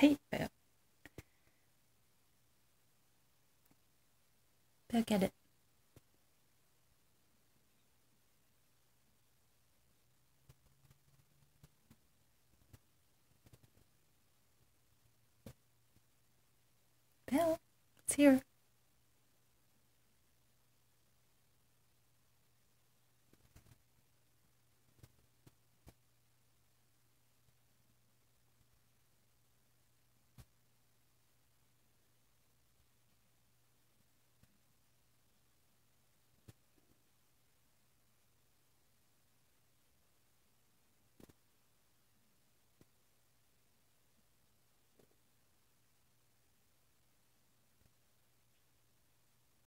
はい、Belle. Belle, get it. Bill. it's here.